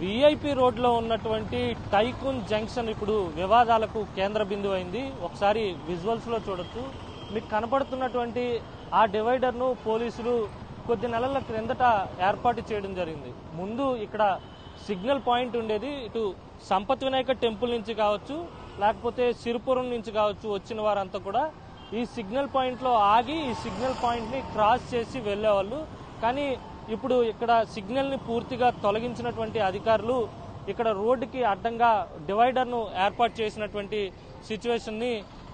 VIP రోడ్లో ఉన్నటువంటి tycoon junction ఇప్పుడు వివాదాలకు కేంద్ర బిందువు అయింది. ఒకసారి విజువల్స్లో చూడొచ్చు. మీకు కనపడుతున్నటువంటి ఆ డివైడర్ను పోలీసులు కొద్ది నెలల క్రిందట ఏర్పాటు చేయడం జరిగింది. ముందు ఇక్కడ సిగ్నల్ పాయింట్ ఉండేది. ఇటు సంపత్ వినాయక టెంపుల్ నుంచి కావచ్చు లేకపోతే సిరిపురం నుంచి కావచ్చు వచ్చిన వారంతా కూడా ఈ సిగ్నల్ పాయింట్లో ఆగి ఈ సిగ్నల్ పాయింట్ని క్రాస్ చేసి వెళ్ళేవాళ్ళు. కానీ ఇప్పుడు ఇక్కడ సిగ్నల్ని పూర్తిగా తొలగించినటువంటి అధికారులు ఇక్కడ రోడ్డుకి అడ్డంగా డివైడర్ను ఏర్పాటు చేసినటువంటి సిచ్యువేషన్ని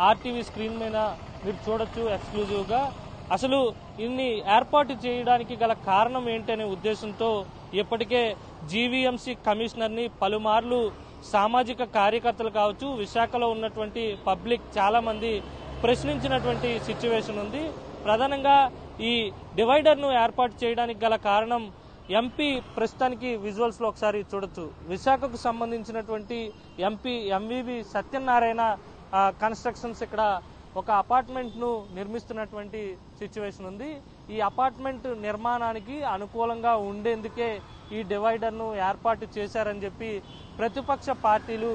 ఆర్టీవీ స్క్రీన్ మీద మీరు చూడొచ్చు ఎక్స్క్లూజివ్గా అసలు ఇన్ని ఏర్పాటు చేయడానికి గల కారణం ఏంటనే ఉద్దేశంతో ఇప్పటికే జీవీఎంసీ కమిషనర్ని పలుమార్లు సామాజిక కార్యకర్తలు కావచ్చు విశాఖలో ఉన్నటువంటి పబ్లిక్ చాలామంది ప్రశ్నించినటువంటి సిచ్యువేషన్ ఉంది. ప్రధానంగా ఈ డివైడర్ను ఏర్పాటు చేయడానికి గల కారణం ఎంపీ ప్రస్తుతానికి విజువల్స్లో ఒకసారి చూడొచ్చు. విశాఖకు సంబంధించినటువంటి ఎంపీ ఎంవివి సత్యనారాయణ కన్స్ట్రక్షన్స్ ఇక్కడ ఒక అపార్ట్మెంట్ను నిర్మిస్తున్నటువంటి సిచ్యువేషన్ ఉంది. ఈ అపార్ట్మెంట్ నిర్మాణానికి అనుకూలంగా ఉండేందుకే ఈ డివైడర్ను ఏర్పాటు చేశారని చెప్పి ప్రతిపక్ష పార్టీలు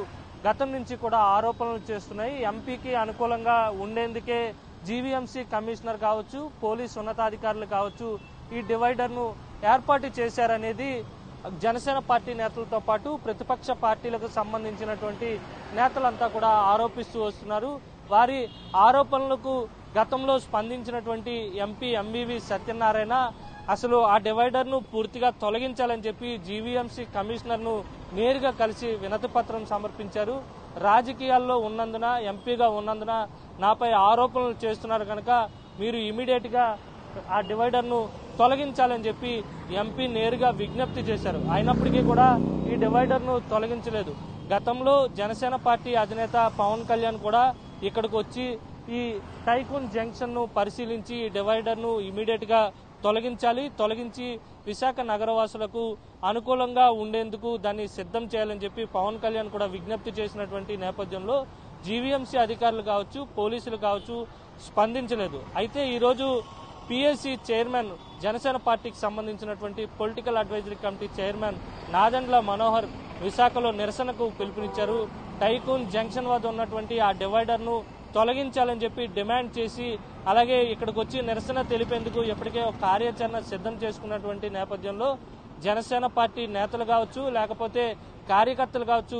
గతం నుంచి కూడా ఆరోపణలు చేస్తున్నాయి. ఎంపీకి అనుకూలంగా ఉండేందుకే జీవీఎంసీ కమిషనర్ కావచ్చు పోలీస్ ఉన్నతాధికారులు కావచ్చు ఈ డివైడర్ను ఏర్పాటు చేశారనేది జనసేన పార్టీ నేతలతో పాటు ప్రతిపక్ష పార్టీలకు సంబంధించినటువంటి నేతలంతా కూడా ఆరోపిస్తూ వస్తున్నారు. వారి ఆరోపణలకు గతంలో స్పందించినటువంటి ఎంపీ ఎంవివి సత్యనారాయణ అసలు ఆ డివైడర్ను పూర్తిగా తొలగించాలని చెప్పి జీవీఎంసీ కమిషనర్ను నేరుగా కలిసి వినతిపత్రం సమర్పించారు. రాజకీయాల్లో ఉన్నందున ఎంపీగా ఉన్నందున నాపై ఆరోపణలు చేస్తున్నారు కనుక మీరు ఇమీడియట్గా ఆ డివైడర్ను తొలగించాలని చెప్పి ఎంపీ నేరుగా విజ్ఞప్తి చేశారు. అయినప్పటికీ కూడా ఈ డివైడర్ను తొలగించలేదు. గతంలో జనసేన పార్టీ అధినేత పవన్ కళ్యాణ్ కూడా ఇక్కడికి వచ్చి ఈ టైకున్ జంక్షన్ను పరిశీలించి ఈ డివైడర్ను ఇమీడియట్గా తొలగించాలి. తొలగించి విశాఖ నగరవాసులకు అనుకూలంగా ఉండేందుకు దాన్ని సిద్ధం చేయాలని చెప్పి పవన్ కళ్యాణ్ కూడా విజ్ఞప్తి చేసినటువంటి నేపథ్యంలో జీవీఎంసీ అధికారులు కావచ్చు పోలీసులు కావచ్చు స్పందించలేదు. అయితే ఈరోజు పిఎస్సి చైర్మన్ జనసేన పార్టీకి సంబంధించినటువంటి political advisory committee chairman Nadendla Manohar విశాఖలో నిరసనకు పిలుపునిచ్చారు. టైకూన్ జంక్షన్ వద్ద ఉన్నటువంటి ఆ డివైడర్ను తొలగించాలని చెప్పి డిమాండ్ చేసి అలాగే ఇక్కడికి వచ్చి నిరసన తెలిపేందుకు ఇప్పటికే ఒక కార్యాచరణ సిద్ధం చేసుకున్నటువంటి నేపథ్యంలో జనసేన పార్టీ నేతలు కావచ్చు లేకపోతే కార్యకర్తలు కావచ్చు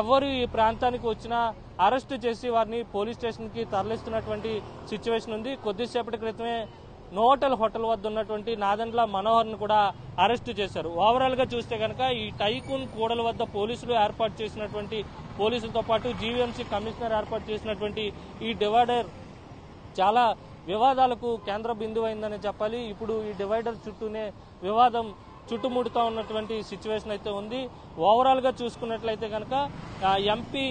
ఎవరు ఈ ప్రాంతానికి వచ్చినా అరెస్టు చేసి వారిని పోలీస్ స్టేషన్కి తరలిస్తున్నటువంటి సిచ్యువేషన్ ఉంది. కొద్దిసేపటి క్రితమే నోటల్ హోటల్ వద్ద ఉన్నటువంటి నాదండ్ల మనోహర్ను కూడా అరెస్టు చేశారు. ఓవరాల్గా చూస్తే కనుక ఈ టైకూన్ కూడల వద్ద పోలీసులు ఏర్పాటు చేసినటువంటి పోలీసులతో పాటు జీవీఎంసీ కమిషనర్ ఏర్పాటు చేసినటువంటి ఈ డివైడర్ చాలా వివాదాలకు కేంద్ర బిందువు అయిందని చెప్పాలి. ఇప్పుడు ఈ డివైడర్ చుట్టూనే వివాదం చుట్టుముడుతూ ఉన్నటువంటి సిచ్యువేషన్ అయితే ఉంది. ఓవరాల్గా చూసుకున్నట్లయితే కనుక ఎంపీ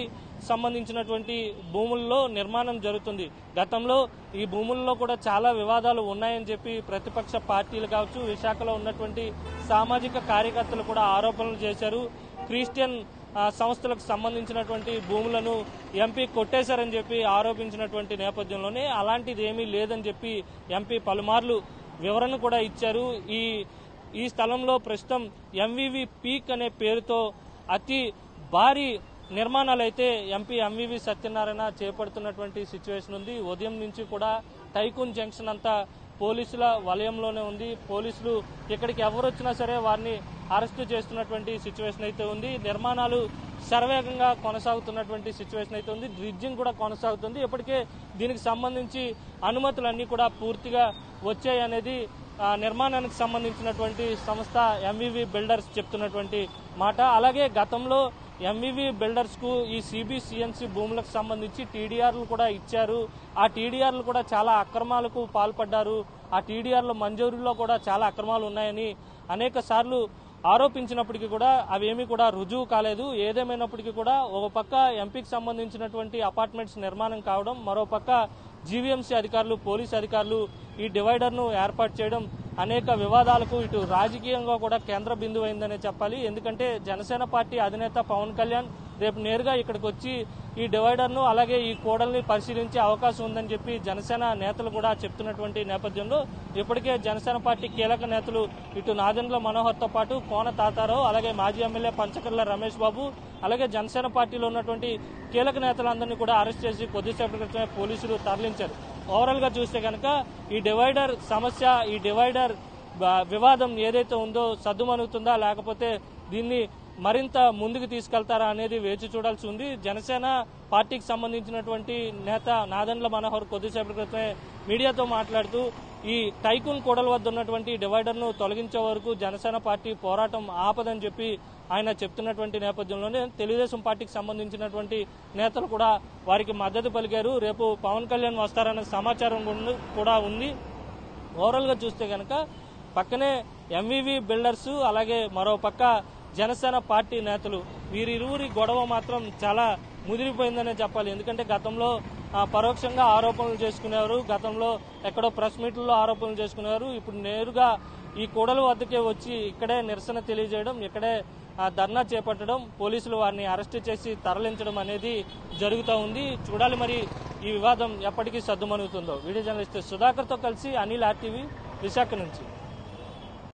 సంబంధించినటువంటి భూముల్లో నిర్మాణం జరుగుతుంది. గతంలో ఈ భూముల్లో కూడా చాలా వివాదాలు ఉన్నాయని చెప్పి ప్రతిపక్ష పార్టీలు కావచ్చు విశాఖలో ఉన్నటువంటి సామాజిక కార్యకర్తలు కూడా ఆరోపణలు చేశారు. క్రిస్టియన్ సంస్థలకు సంబంధించినటువంటి భూములను ఎంపీ కొట్టేశారని చెప్పి ఆరోపించినటువంటి నేపథ్యంలోనే అలాంటిది ఏమీ లేదని చెప్పి ఎంపీ పలుమార్లు వివరణ కూడా ఇచ్చారు. ఈ ఈ స్థలంలో ప్రస్తుతం ఎంవివి పీక్ అనే పేరుతో అతి భారీ నిర్మాణాలు అయితే ఎంపీ ఎంవివి సత్యనారాయణ చేపడుతున్నటువంటి సిచ్యువేషన్ ఉంది. ఉదయం నుంచి కూడా టైకూన్ జంక్షన్ అంతా పోలీసుల వలయంలోనే ఉంది. పోలీసులు ఇక్కడికి ఎవరు వచ్చినా సరే వారిని అరెస్టు చేస్తున్నటువంటి సిచ్యువేషన్ అయితే ఉంది. నిర్మాణాలు శరవేగంగా కొనసాగుతున్నటువంటి సిచ్యువేషన్ అయితే ఉంది. డ్రిడ్జింగ్ కూడా కొనసాగుతుంది. ఇప్పటికే దీనికి సంబంధించి అనుమతులన్నీ కూడా పూర్తిగా వచ్చాయి అనేది నిర్మాణానికి సంబంధించినటువంటి సంస్థ ఎంవివి బిల్డర్స్ చెప్తున్నటువంటి మాట. అలాగే గతంలో ఎంవివి బిల్డర్స్కు ఈ సిబిసిఎన్సి భూములకు సంబంధించి టీడీఆర్లు కూడా ఇచ్చారు. ఆ టీడీఆర్లు కూడా చాలా అక్రమాలకు పాల్పడ్డారు. ఆ టీడీఆర్ల మంజూరులో కూడా చాలా అక్రమాలు ఉన్నాయని అనేక సార్లు ఆరోపించినప్పటికీ కూడా అవేమీ కూడా రుజువు కాలేదు. ఏదేమైనప్పటికీ కూడా ఒక పక్క ఎంపీకి సంబంధించినటువంటి అపార్ట్మెంట్స్ నిర్మాణం కావడం మరో పక్క జీవీఎంసీ అధికారులు పోలీస్ అధికారులు ఈ డివైడర్ను ఏర్పాటు చేయడం అనేక వివాదాలకు ఇటు రాజకీయంగా కూడా కేంద్ర బిందువు అయిందనే చెప్పాలి. ఎందుకంటే జనసేన పార్టీ అధినేత పవన్ కళ్యాణ్ రేపు నేరుగా ఇక్కడికి వచ్చి ఈ డివైడర్ను అలాగే ఈ కూడల్ని పరిశీలించే అవకాశం ఉందని చెప్పి జనసేన నేతలు కూడా చెప్తున్నటువంటి నేపథ్యంలో ఇప్పటికే జనసేన పార్టీ కీలక నేతలు ఇటు నాదెండ్ల మనోహర్తో పాటు కోన తాతారావు అలాగే మాజీ ఎమ్మెల్యే పంచకర్ల రమేష్ బాబు అలాగే జనసేన పార్టీలో ఉన్నటువంటి కీలక నేతలందరినీ కూడా అరెస్ట్ చేసి కొద్దిసేపటి క్రితమే పోలీసులు తరలించారు. ఓవరాల్గా చూస్తే కనుక ఈ డివైడర్ సమస్య ఈ డివైడర్ వివాదం ఏదైతే ఉందో సద్దుమనుగుతుందా లేకపోతే దీన్ని మరింత ముందుకు తీసుకెళ్తారా అనేది వేచి చూడాల్సి ఉంది. జనసేన పార్టీకి సంబంధించినటువంటి నేత నాదెండ్ల మనోహర్ కొద్దిసేపటి క్రితమే మీడియాతో మాట్లాడుతూ ఈ టైకూన్ కూడల వద్ద ఉన్నటువంటి డివైడర్ను తొలగించే వరకు జనసేన పార్టీ పోరాటం ఆపదని చెప్పి ఆయన చెప్తున్నటువంటి నేపథ్యంలోనే తెలుగుదేశం పార్టీకి సంబంధించినటువంటి నేతలు కూడా వారికి మద్దతు పలికారు. రేపు పవన్ కళ్యాణ్ వస్తారనే సమాచారం కూడా- ఉంది. ఓవరాల్గా చూస్తే కనుక పక్కనే ఎంవివి బిల్డర్స్ అలాగే మరో పక్క జనసేన పార్టీ నేతలు వీరిరువురి గొడవ మాత్రం చాలా ముదిరిపోయిందనే చెప్పాలి. ఎందుకంటే గతంలో పరోక్షంగా ఆరోపణలు చేసుకునేవారు. గతంలో ఎక్కడో ప్రెస్ మీట్లలో ఆరోపణలు చేసుకునేవారు. ఇప్పుడు నేరుగా ఈ కూడల వద్దకే వచ్చి ఇక్కడే నిరసన తెలియజేయడం ఇక్కడే ధర్నా చేపట్టడం పోలీసులు వారిని అరెస్ట్ చేసి తరలించడం అనేది జరుగుతూ ఉంది. చూడాలి మరి ఈ వివాదం ఎప్పటికీ సద్దుమణుగుతుందో. వీడియో జర్నలిస్ట్ సుధాకర్తో కలిసి అనిల్ ఆర్టీవీ విశాఖ నుంచి.